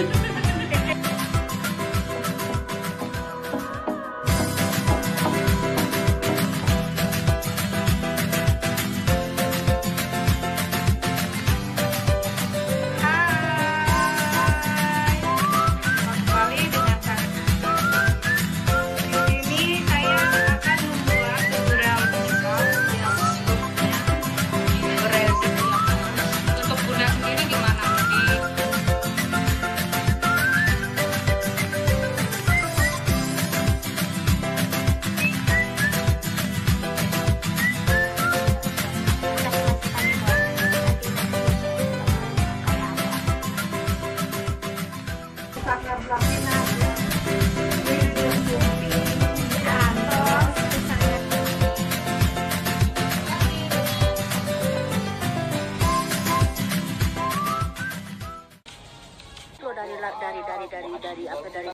it. dari dari dari dari dari apa dari